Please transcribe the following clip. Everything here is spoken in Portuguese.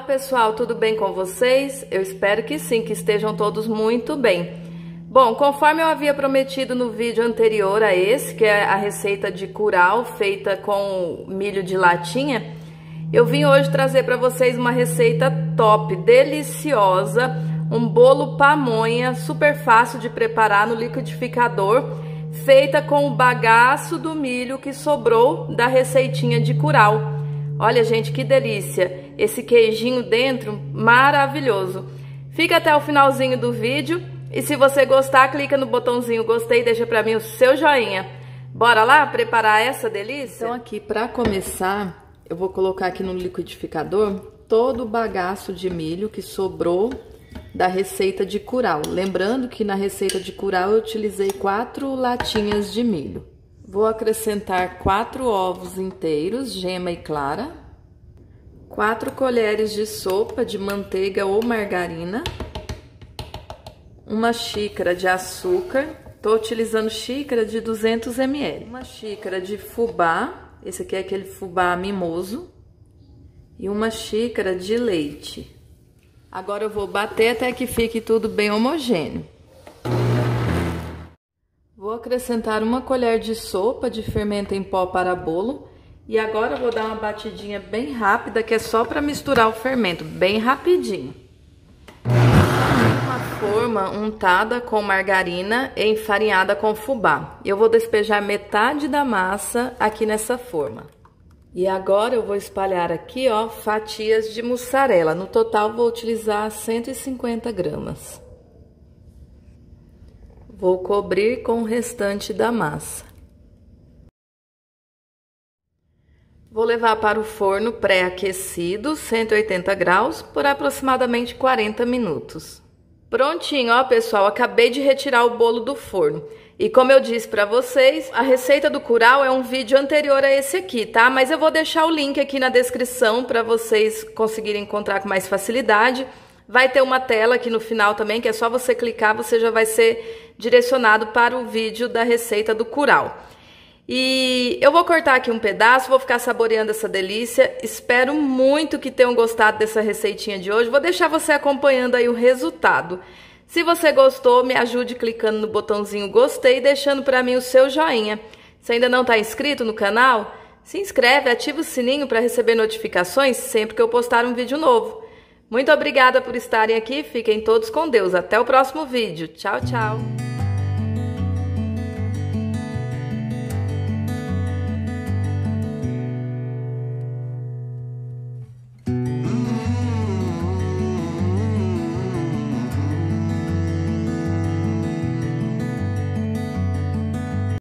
pessoal, tudo bem com vocês? Eu espero que sim, que estejam todos muito bem. Bom, conforme eu havia prometido no vídeo anterior a esse, que é a receita de curau feita com milho de latinha, eu vim hoje trazer para vocês uma receita top, deliciosa, um bolo pamonha super fácil de preparar no liquidificador, feita com o bagaço do milho que sobrou da receitinha de curau. Olha, gente, que delícia! Esse queijinho dentro, maravilhoso. Fica até o finalzinho do vídeo e se você gostar, clica no botãozinho gostei e deixa para mim o seu joinha. Bora lá preparar essa delícia? Então aqui, para começar, eu vou colocar aqui no liquidificador todo o bagaço de milho que sobrou da receita de curau. Lembrando que na receita de curau eu utilizei quatro latinhas de milho. Vou acrescentar quatro ovos inteiros, gema e clara, quatro colheres de sopa de manteiga ou margarina, uma xícara de açúcar, tô utilizando xícara de 200 ml, uma xícara de fubá, esse aqui é aquele fubá mimoso, e uma xícara de leite. Agora eu vou bater até que fique tudo bem homogêneo. Vou acrescentar uma colher de sopa de fermento em pó para bolo e agora eu vou dar uma batidinha bem rápida, que é só para misturar o fermento, bem rapidinho forma untada com margarina e enfarinhada com fubá. Eu vou despejar metade da massa aqui nessa forma. E agora eu vou espalhar aqui, ó, fatias de mussarela. No total vou utilizar 150 gramas. Vou cobrir com o restante da massa. Vou levar para o forno pré-aquecido, 180 graus, por aproximadamente 40 minutos. Prontinho, ó pessoal, acabei de retirar o bolo do forno. E como eu disse para vocês, a receita do curau é um vídeo anterior a esse aqui, tá? Mas eu vou deixar o link aqui na descrição para vocês conseguirem encontrar com mais facilidade. Vai ter uma tela aqui no final também, que é só você clicar, você já vai ser direcionado para o vídeo da receita do curau. E eu vou cortar aqui um pedaço, vou ficar saboreando essa delícia. Espero muito que tenham gostado dessa receitinha de hoje. Vou deixar você acompanhando aí o resultado. Se você gostou, me ajude clicando no botãozinho gostei e deixando para mim o seu joinha. Se ainda não está inscrito no canal, se inscreve, ativa o sininho para receber notificações sempre que eu postar um vídeo novo. Muito obrigada por estarem aqui, fiquem todos com Deus. Até o próximo vídeo. Tchau, tchau.